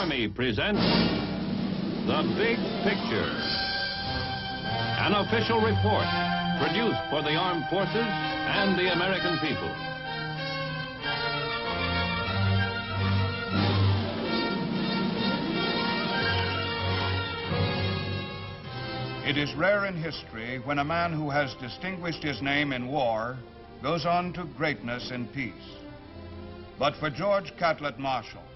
Army presents The Big Picture. An official report produced for the armed forces and the American people. It is rare in history when a man who has distinguished his name in war goes on to greatness in peace. But for George Catlett Marshall,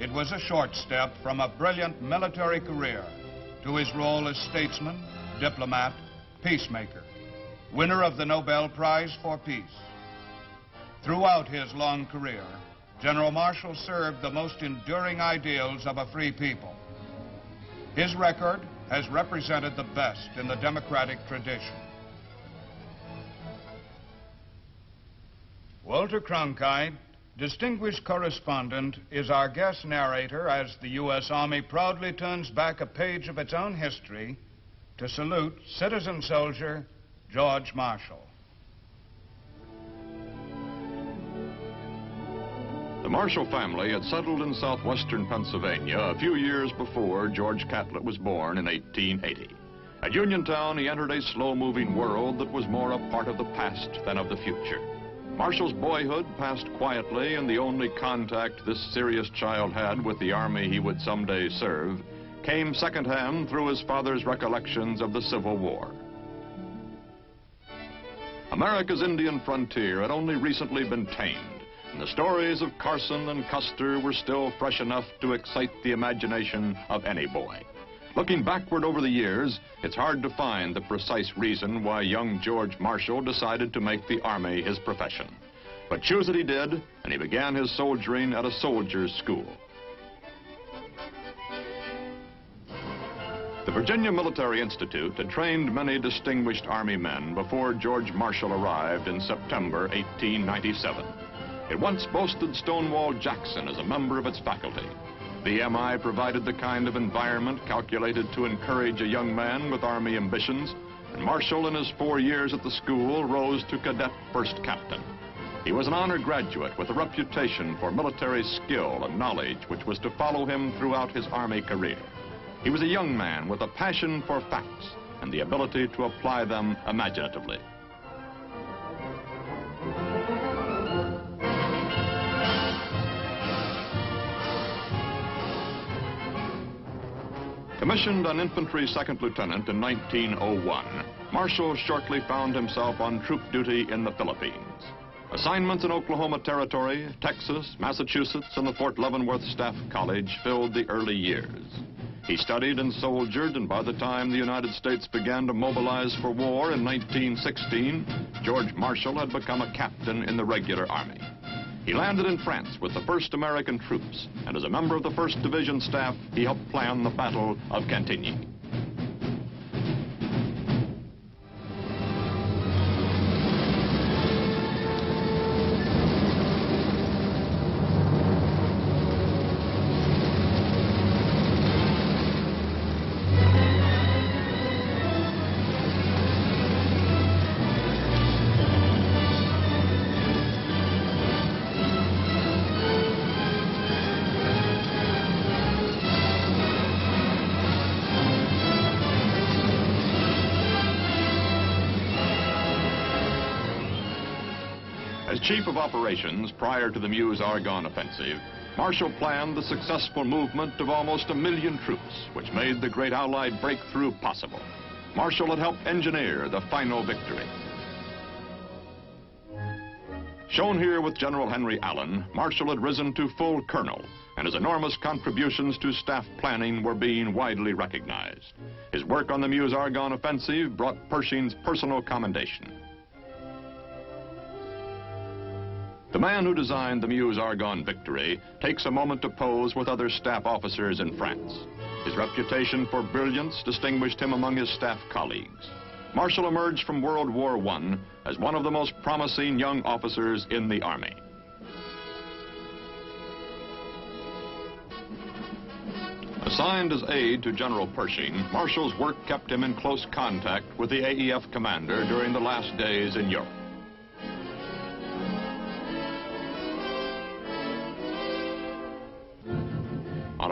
it was a short step from a brilliant military career to his role as statesman, diplomat, peacemaker, winner of the Nobel Prize for Peace. Throughout his long career, General Marshall served the most enduring ideals of a free people. His record has represented the best in the democratic tradition. Walter Cronkite, distinguished correspondent, is our guest narrator as the U.S. Army proudly turns back a page of its own history to salute citizen soldier George Marshall. The Marshall family had settled in southwestern Pennsylvania a few years before George Catlett was born in 1880. At Uniontown, he entered a slow-moving world that was more a part of the past than of the future. Marshall's boyhood passed quietly, and the only contact this serious child had with the army he would someday serve came secondhand through his father's recollections of the Civil War. America's Indian frontier had only recently been tamed. And the stories of Carson and Custer were still fresh enough to excite the imagination of any boy. Looking backward over the years, it's hard to find the precise reason why young George Marshall decided to make the Army his profession. But choose it he did, and he began his soldiering at a soldier's school. The Virginia Military Institute had trained many distinguished Army men before George Marshall arrived in September 1897. It once boasted Stonewall Jackson as a member of its faculty. VMI provided the kind of environment calculated to encourage a young man with Army ambitions, and Marshall in his four years at the school rose to cadet first captain. He was an honor graduate with a reputation for military skill and knowledge which was to follow him throughout his Army career. He was a young man with a passion for facts and the ability to apply them imaginatively. Commissioned an infantry second lieutenant in 1901, Marshall shortly found himself on troop duty in the Philippines. Assignments in Oklahoma Territory, Texas, Massachusetts, and the Fort Leavenworth Staff College filled the early years. He studied and soldiered, and by the time the United States began to mobilize for war in 1916, George Marshall had become a captain in the regular army. He landed in France with the 1st American troops, and as a member of the 1st Division staff, he helped plan the Battle of Cantigny. As Chief of Operations prior to the Meuse-Argonne offensive, Marshall planned the successful movement of almost a million troops, which made the great Allied breakthrough possible. Marshall had helped engineer the final victory. Shown here with General Henry Allen, Marshall had risen to full colonel, and his enormous contributions to staff planning were being widely recognized. His work on the Meuse-Argonne offensive brought Pershing's personal commendation. The man who designed the Meuse-Argonne victory takes a moment to pose with other staff officers in France. His reputation for brilliance distinguished him among his staff colleagues. Marshall emerged from World War I as one of the most promising young officers in the Army. Assigned as aide to General Pershing, Marshall's work kept him in close contact with the AEF commander during the last days in Europe.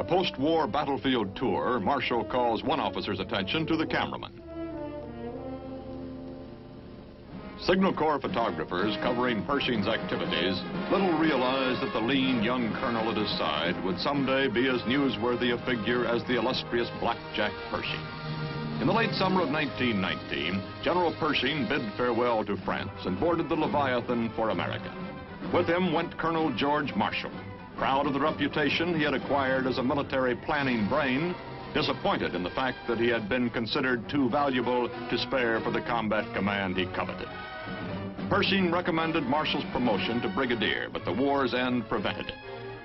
Post-war battlefield tour, Marshall calls one officer's attention to the cameraman. Signal Corps photographers covering Pershing's activities little realized that the lean young colonel at his side would someday be as newsworthy a figure as the illustrious Blackjack Pershing. In the late summer of 1919, General Pershing bid farewell to France and boarded the Leviathan for America. With him went Colonel George Marshall, proud of the reputation he had acquired as a military planning brain, disappointed in the fact that he had been considered too valuable to spare for the combat command he coveted. Pershing recommended Marshall's promotion to brigadier, but the war's end prevented it.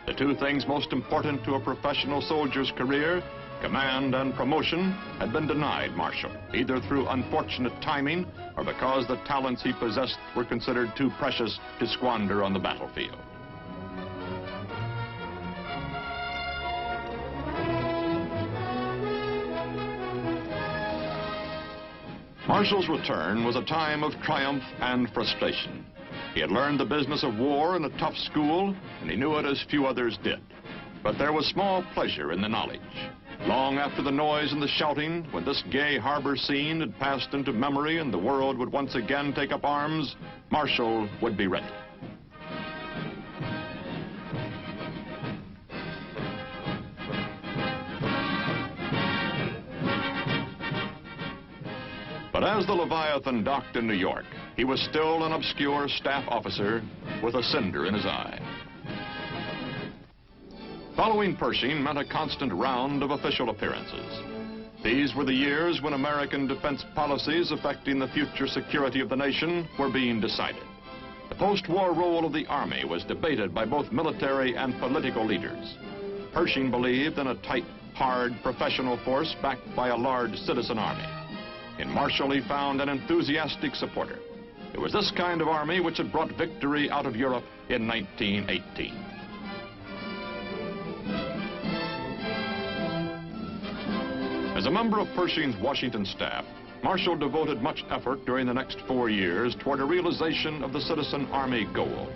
The two things most important to a professional soldier's career Command and promotion had been denied Marshall, either through unfortunate timing or because the talents he possessed were considered too precious to squander on the battlefield. Marshall's return was a time of triumph and frustration. He had learned the business of war in a tough school, and he knew it as few others did. But there was small pleasure in the knowledge. Long after the noise and the shouting, when this gay harbor scene had passed into memory and the world would once again take up arms, Marshall would be ready. As the Leviathan docked in New York, he was still an obscure staff officer with a cinder in his eye. Following Pershing meant a constant round of official appearances. These were the years when American defense policies affecting the future security of the nation were being decided. The post-war role of the Army was debated by both military and political leaders. Pershing believed in a tight, hard, professional force backed by a large citizen army. In Marshall, he found an enthusiastic supporter. It was this kind of army which had brought victory out of Europe in 1918. As a member of Pershing's Washington staff, Marshall devoted much effort during the next four years toward a realization of the Citizen Army goal.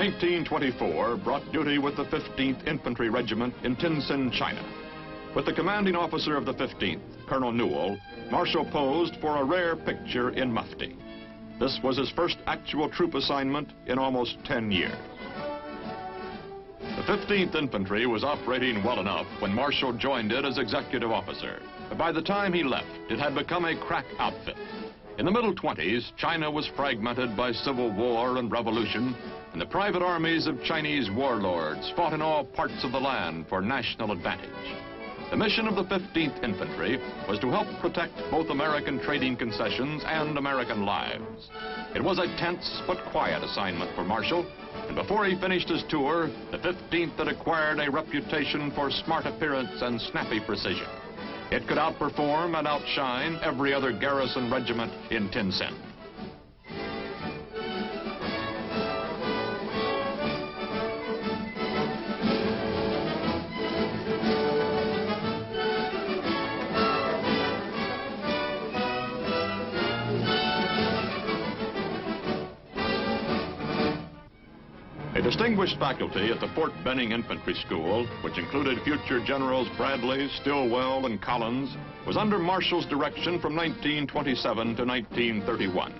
Nineteen twenty-four brought duty with the 15th Infantry Regiment in Tientsin, China. With the commanding officer of the 15th, Colonel Newell, Marshall posed for a rare picture in mufti. This was his first actual troop assignment in almost 10 years. The 15th Infantry was operating well enough when Marshall joined it as executive officer. But by the time he left, it had become a crack outfit. In the middle 20s, China was fragmented by civil war and revolution, and the private armies of Chinese warlords fought in all parts of the land for national advantage. The mission of the 15th Infantry was to help protect both American trading concessions and American lives. It was a tense but quiet assignment for Marshall, and before he finished his tour, the 15th had acquired a reputation for smart appearance and snappy precision. It could outperform and outshine every other garrison regiment in Tientsin. A distinguished faculty at the Fort Benning Infantry School, which included future Generals Bradley, Stilwell, and Collins, was under Marshall's direction from 1927 to 1931.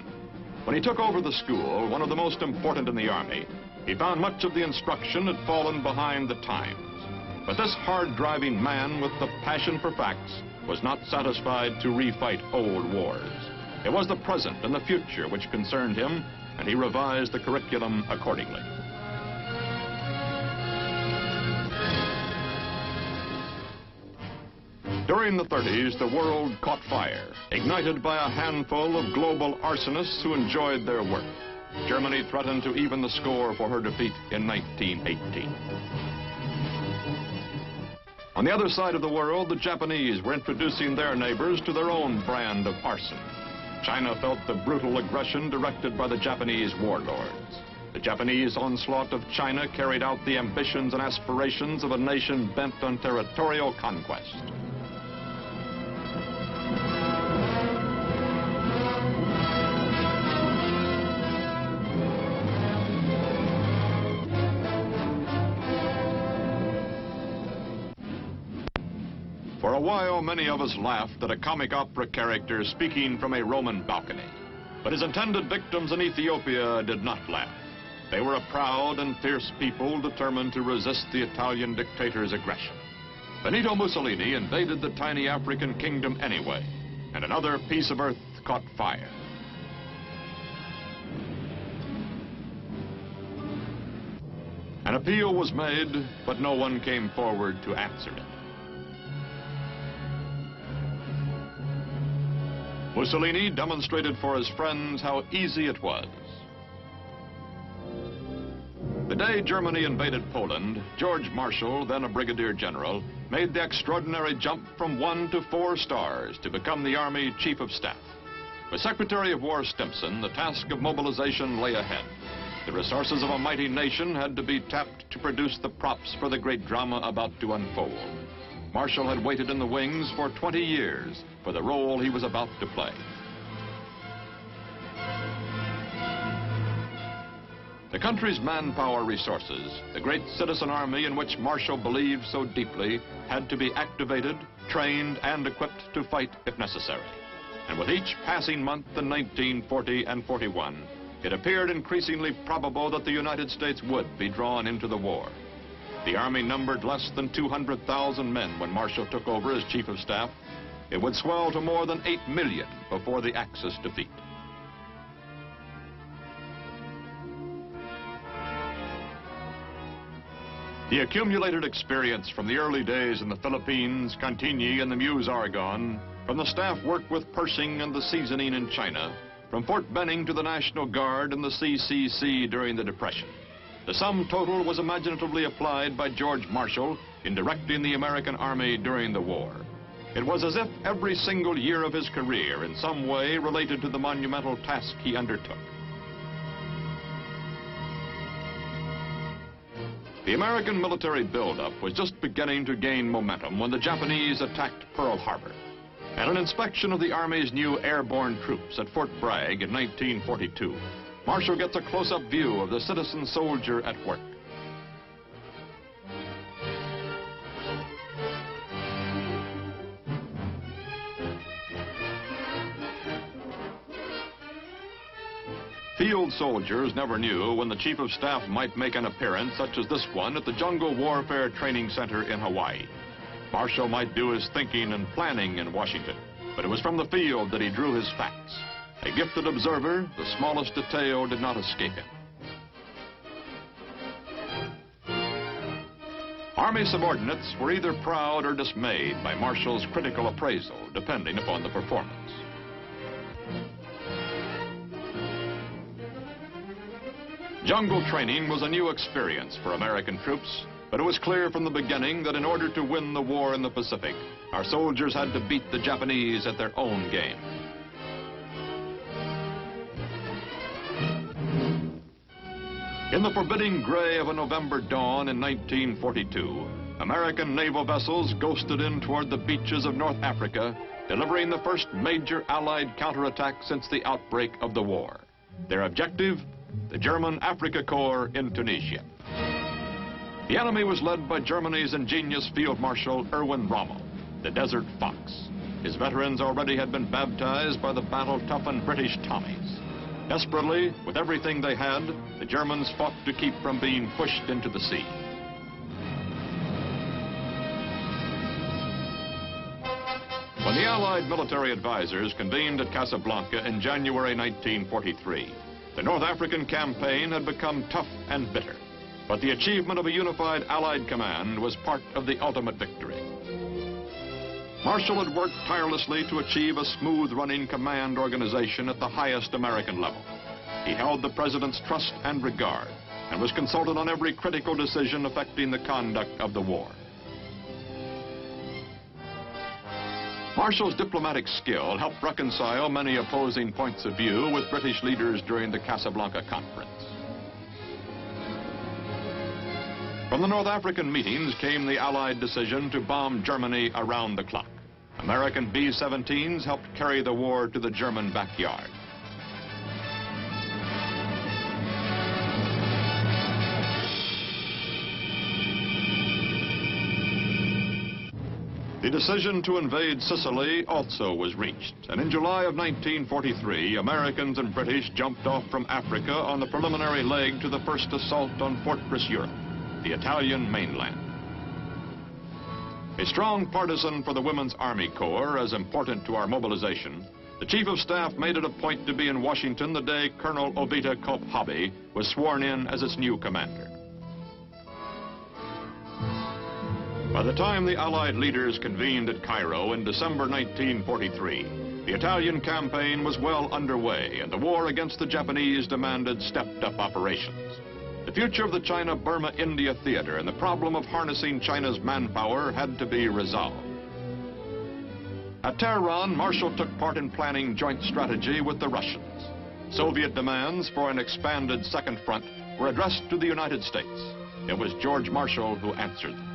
When he took over the school, one of the most important in the Army, he found much of the instruction had fallen behind the times. But this hard-driving man with the passion for facts was not satisfied to refight old wars. It was the present and the future which concerned him, and he revised the curriculum accordingly. During the 30s, the world caught fire, ignited by a handful of global arsonists who enjoyed their work. Germany threatened to even the score for her defeat in 1918. On the other side of the world, the Japanese were introducing their neighbors to their own brand of arson. China felt the brutal aggression directed by the Japanese warlords. The Japanese onslaught of China carried out the ambitions and aspirations of a nation bent on territorial conquest. A while, many of us laughed at a comic opera character speaking from a Roman balcony. But his intended victims in Ethiopia did not laugh. They were a proud and fierce people determined to resist the Italian dictator's aggression. Benito Mussolini invaded the tiny African kingdom anyway, and another piece of earth caught fire. An appeal was made, but no one came forward to answer it. Mussolini demonstrated for his friends how easy it was. The day Germany invaded Poland, George Marshall, then a brigadier general, made the extraordinary jump from one to four stars to become the Army Chief of Staff. With Secretary of War Stimson, the task of mobilization lay ahead. The resources of a mighty nation had to be tapped to produce the props for the great drama about to unfold. Marshall had waited in the wings for 20 years for the role he was about to play. The country's manpower resources, the great citizen army in which Marshall believed so deeply, had to be activated, trained, and equipped to fight if necessary. And with each passing month in 1940 and 41, it appeared increasingly probable that the United States would be drawn into the war. The Army numbered less than 200,000 men when Marshall took over as Chief of Staff. It would swell to more than 8 million before the Axis defeat. The accumulated experience from the early days in the Philippines, Cantigny, and the Meuse Argonne, from the staff work with Pershing and the seasoning in China, from Fort Benning to the National Guard and the CCC during the Depression. The sum total was imaginatively applied by George Marshall in directing the American Army during the war. It was as if every single year of his career in some way related to the monumental task he undertook. The American military buildup was just beginning to gain momentum when the Japanese attacked Pearl Harbor. At an inspection of the Army's new airborne troops at Fort Bragg in 1942, Marshall gets a close-up view of the citizen soldier at work. Field soldiers never knew when the Chief of Staff might make an appearance such as this one at the Jungle Warfare Training Center in Hawaii. Marshall might do his thinking and planning in Washington, but it was from the field that he drew his facts. A gifted observer, the smallest detail did not escape him. Army subordinates were either proud or dismayed by Marshall's critical appraisal, depending upon the performance. Jungle training was a new experience for American troops, but it was clear from the beginning that in order to win the war in the Pacific, our soldiers had to beat the Japanese at their own game. In the forbidding gray of a November dawn in 1942, American naval vessels ghosted in toward the beaches of North Africa, delivering the first major Allied counterattack since the outbreak of the war. Their objective, the German Afrika Korps in Tunisia. The enemy was led by Germany's ingenious Field Marshal Erwin Rommel, the Desert Fox. His veterans already had been baptized by the battle-toughened British Tommies. Desperately, with everything they had, the Germans fought to keep from being pushed into the sea. When the Allied military advisors convened at Casablanca in January 1943, the North African campaign had become tough and bitter. But the achievement of a unified Allied command was part of the ultimate victory. Marshall had worked tirelessly to achieve a smooth-running command organization at the highest American level. He held the President's trust and regard and was consulted on every critical decision affecting the conduct of the war. Marshall's diplomatic skill helped reconcile many opposing points of view with British leaders during the Casablanca Conference. From the North African meetings came the Allied decision to bomb Germany around the clock. American B-17s helped carry the war to the German backyard. The decision to invade Sicily also was reached, and in July of 1943, Americans and British jumped off from Africa on the preliminary leg to the first assault on Fortress Europe, the Italian mainland. A strong partisan for the Women's Army Corps, as important to our mobilization, the Chief of Staff made it a point to be in Washington the day Colonel Oveta Hobby was sworn in as its new commander. By the time the Allied leaders convened at Cairo in December 1943, the Italian campaign was well underway and the war against the Japanese demanded stepped-up operations. The future of the China-Burma-India theater and the problem of harnessing China's manpower had to be resolved. At Tehran, Marshall took part in planning joint strategy with the Russians. Soviet demands for an expanded second front were addressed to the United States. It was George Marshall who answered them.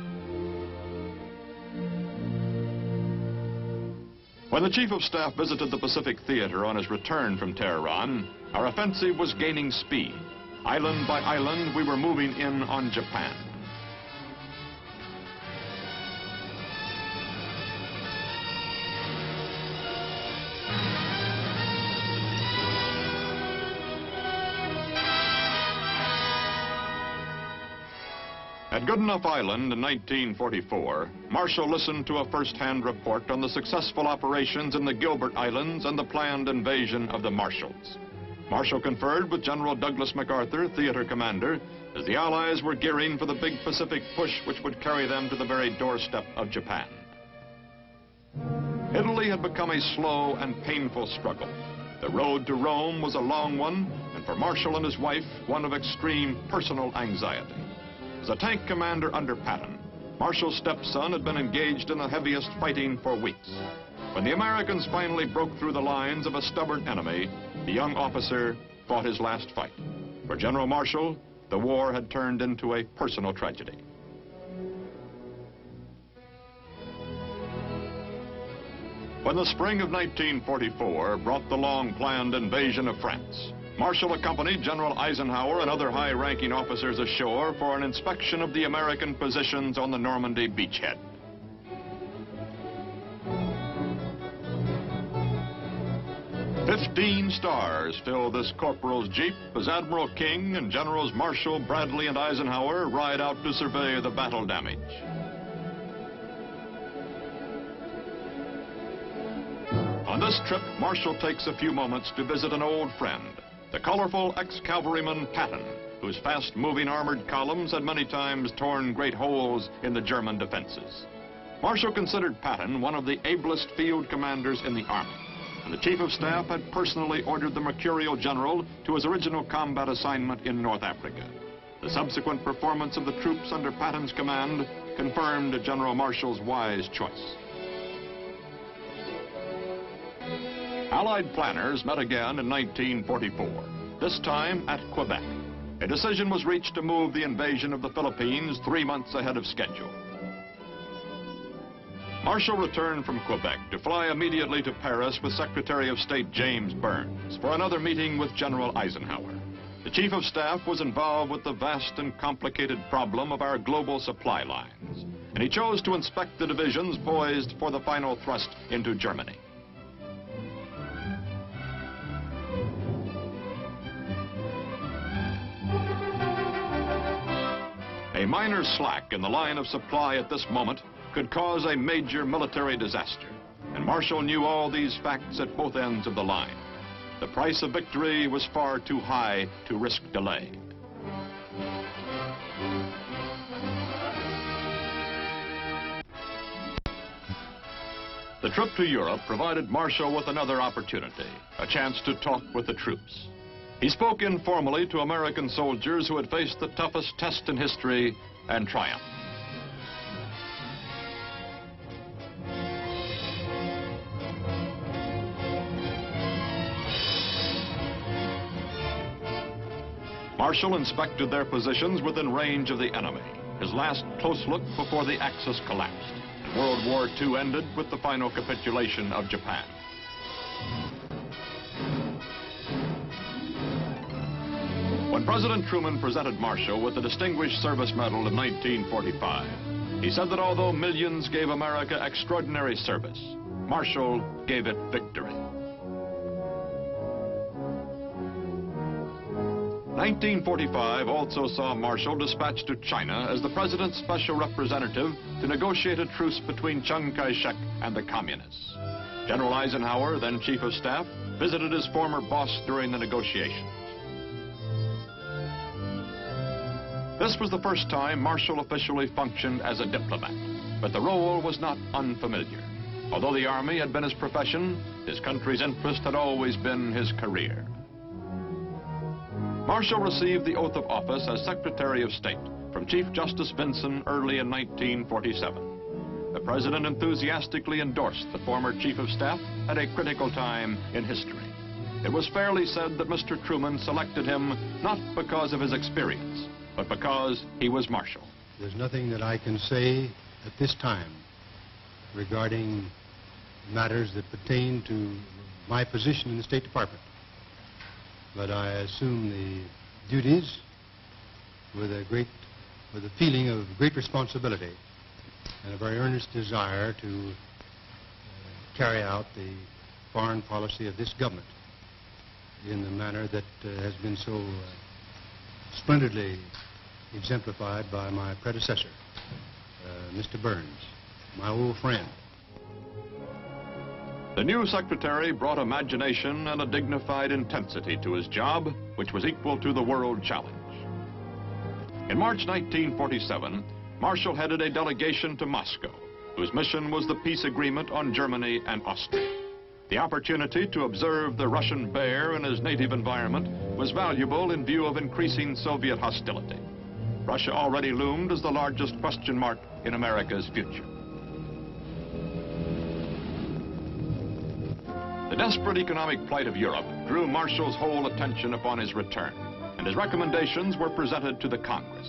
When the Chief of Staff visited the Pacific Theater on his return from Tehran, our offensive was gaining speed. Island by island, we were moving in on Japan. At Goodenough Island in 1944, Marshall listened to a first-hand report on the successful operations in the Gilbert Islands and the planned invasion of the Marshalls. Marshall conferred with General Douglas MacArthur, theater commander, as the Allies were gearing for the big Pacific push which would carry them to the very doorstep of Japan. Italy had become a slow and painful struggle. The road to Rome was a long one, and for Marshall and his wife, one of extreme personal anxiety. As a tank commander under Patton, Marshall's stepson had been engaged in the heaviest fighting for weeks. When the Americans finally broke through the lines of a stubborn enemy, the young officer fought his last fight. For General Marshall, the war had turned into a personal tragedy. When the spring of 1944 brought the long-planned invasion of France, Marshall accompanied General Eisenhower and other high-ranking officers ashore for an inspection of the American positions on the Normandy beachhead. Fifteen stars fill this corporal's jeep as Admiral King and Generals Marshall, Bradley, and Eisenhower ride out to survey the battle damage. On this trip, Marshall takes a few moments to visit an old friend, the colorful ex-cavalryman Patton, whose fast-moving armored columns had many times torn great holes in the German defenses. Marshall considered Patton one of the ablest field commanders in the Army, the Chief of Staff had personally ordered the Mercurial General to his original combat assignment in North Africa. The subsequent performance of the troops under Patton's command confirmed General Marshall's wise choice. Allied planners met again in 1944, this time at Quebec. A decision was reached to move the invasion of the Philippines three months ahead of schedule. Marshall returned from Quebec to fly immediately to Paris with Secretary of State James Byrnes for another meeting with General Eisenhower. The Chief of Staff was involved with the vast and complicated problem of our global supply lines, and he chose to inspect the divisions poised for the final thrust into Germany. A minor slack in the line of supply at this moment could cause a major military disaster. And Marshall knew all these facts at both ends of the line. The price of victory was far too high to risk delay. The trip to Europe provided Marshall with another opportunity, a chance to talk with the troops. He spoke informally to American soldiers who had faced the toughest test in history and triumphed. Marshall inspected their positions within range of the enemy, his last close look before the Axis collapsed. And World War II ended with the final capitulation of Japan. When President Truman presented Marshall with the Distinguished Service Medal in 1945, he said that although millions gave America extraordinary service, Marshall gave it victory. 1945 also saw Marshall dispatched to China as the president's special representative to negotiate a truce between Chiang Kai-shek and the Communists. General Eisenhower, then chief of staff, visited his former boss during the negotiations. This was the first time Marshall officially functioned as a diplomat, but the role was not unfamiliar. Although the Army had been his profession, his country's interest had always been his career. Marshall received the oath of office as Secretary of State from Chief Justice Vinson early in 1947. The President enthusiastically endorsed the former Chief of Staff at a critical time in history. It was fairly said that Mr. Truman selected him not because of his experience, but because he was Marshall. There's nothing that I can say at this time regarding matters that pertain to my position in the State Department but I assume the duties with a great, with a feeling of great responsibility and a very earnest desire to uh, carry out the foreign policy of this government in the manner that uh, has been so uh, splendidly exemplified by my predecessor, uh, Mr. Byrnes, my old friend. The new secretary brought imagination and a dignified intensity to his job, which was equal to the world challenge. In March 1947, Marshall headed a delegation to Moscow, whose mission was the peace agreement on Germany and Austria. The opportunity to observe the Russian bear in his native environment was valuable in view of increasing Soviet hostility. Russia already loomed as the largest question mark in America's future. The desperate economic plight of Europe drew Marshall's whole attention upon his return, and his recommendations were presented to the Congress.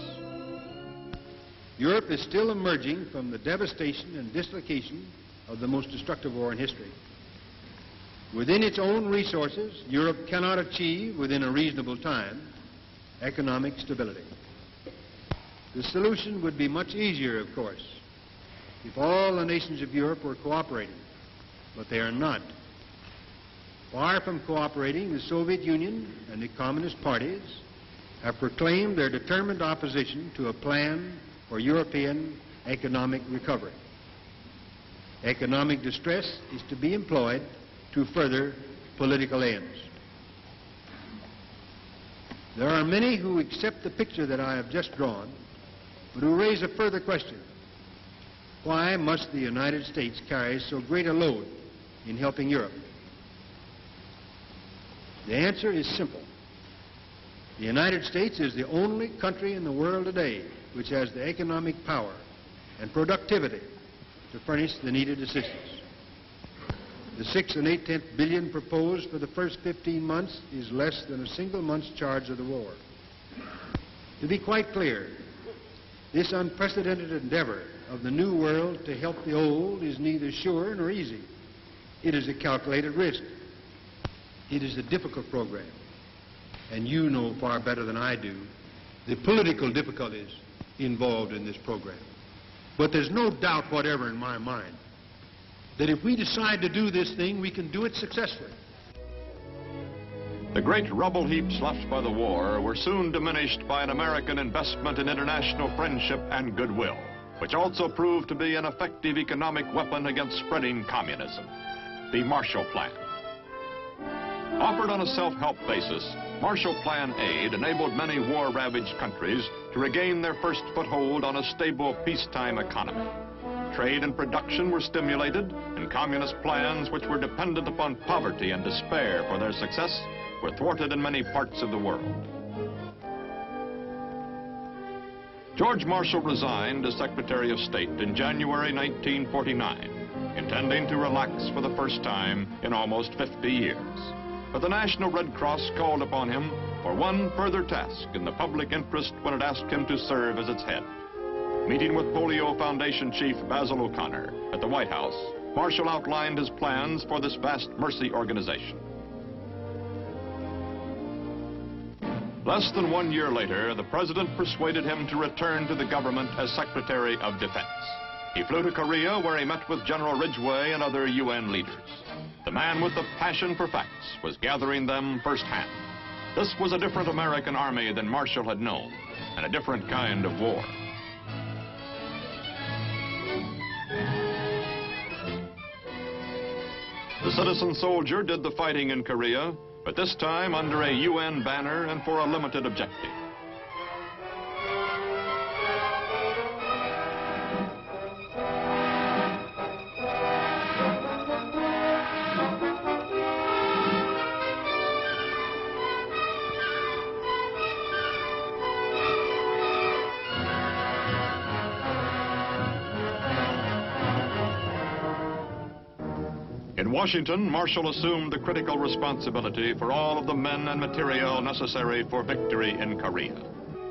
Europe is still emerging from the devastation and dislocation of the most destructive war in history. Within its own resources, Europe cannot achieve, within a reasonable time, economic stability. The solution would be much easier, of course, if all the nations of Europe were cooperating, but they are not. Far from cooperating, the Soviet Union and the Communist parties have proclaimed their determined opposition to a plan for European economic recovery. Economic distress is to be employed to further political ends. There are many who accept the picture that I have just drawn, but who raise a further question. Why must the United States carry so great a load in helping Europe? The answer is simple. The United States is the only country in the world today which has the economic power and productivity to furnish the needed assistance. The six and eight-tenth billion proposed for the first 15 months is less than a single month's charge of the war. To be quite clear, this unprecedented endeavor of the new world to help the old is neither sure nor easy. It is a calculated risk. It is a difficult program. And you know far better than I do the political difficulties involved in this program. But there's no doubt whatever in my mind that if we decide to do this thing, we can do it successfully. The great rubble heaps left by the war were soon diminished by an American investment in international friendship and goodwill, which also proved to be an effective economic weapon against spreading communism. The Marshall Plan. Offered on a self-help basis, Marshall Plan Aid enabled many war-ravaged countries to regain their first foothold on a stable peacetime economy. Trade and production were stimulated, and communist plans which were dependent upon poverty and despair for their success were thwarted in many parts of the world. George Marshall resigned as Secretary of State in January 1949, intending to relax for the first time in almost 50 years but the National Red Cross called upon him for one further task in the public interest when it asked him to serve as its head. Meeting with Polio Foundation Chief Basil O'Connor at the White House, Marshall outlined his plans for this vast mercy organization. Less than one year later, the president persuaded him to return to the government as Secretary of Defense. He flew to Korea where he met with General Ridgway and other UN leaders. The man with the passion for facts was gathering them firsthand. This was a different American army than Marshall had known, and a different kind of war. The citizen soldier did the fighting in Korea, but this time under a UN banner and for a limited objective. In Washington, Marshall assumed the critical responsibility for all of the men and material necessary for victory in Korea.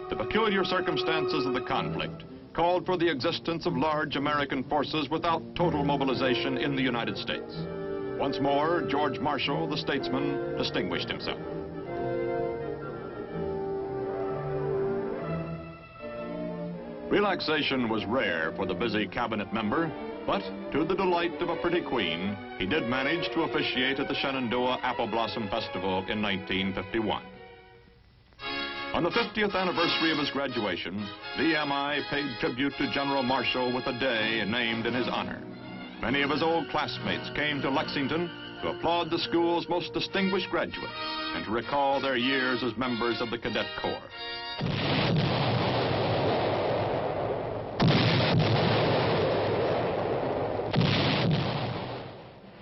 The peculiar circumstances of the conflict called for the existence of large American forces without total mobilization in the United States. Once more, George Marshall, the statesman, distinguished himself. Relaxation was rare for the busy cabinet member, but to the delight of a pretty queen, he did manage to officiate at the Shenandoah Apple Blossom Festival in 1951. On the 50th anniversary of his graduation, VMI paid tribute to General Marshall with a day named in his honor. Many of his old classmates came to Lexington to applaud the school's most distinguished graduates and to recall their years as members of the Cadet Corps.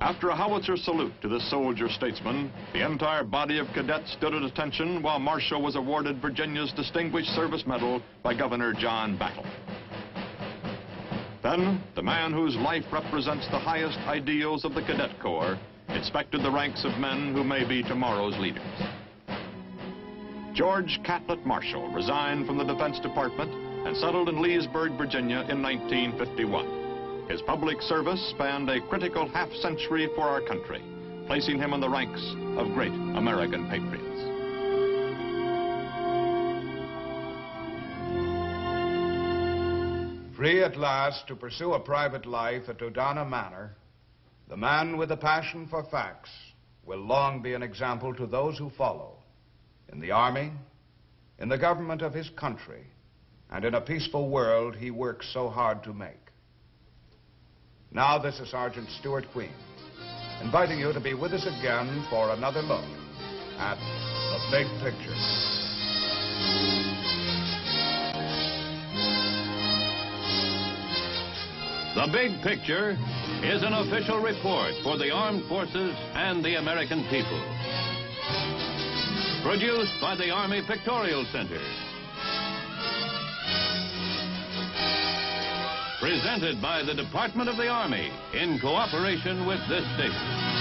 After a howitzer salute to this soldier statesman, the entire body of cadets stood at attention while Marshall was awarded Virginia's Distinguished Service Medal by Governor John Battle. Then, the man whose life represents the highest ideals of the Cadet Corps inspected the ranks of men who may be tomorrow's leaders. George Catlett Marshall resigned from the Defense Department and settled in Leesburg, Virginia in 1951. His public service spanned a critical half century for our country, placing him in the ranks of great American patriots. Free at last to pursue a private life at Dodona Manor, the man with a passion for facts will long be an example to those who follow in the army, in the government of his country, and in a peaceful world he works so hard to make. Now, this is Sergeant Stuart Queen, inviting you to be with us again for another look at the big picture. The Big Picture is an official report for the armed forces and the American people. Produced by the Army Pictorial Center. Presented by the Department of the Army in cooperation with this station.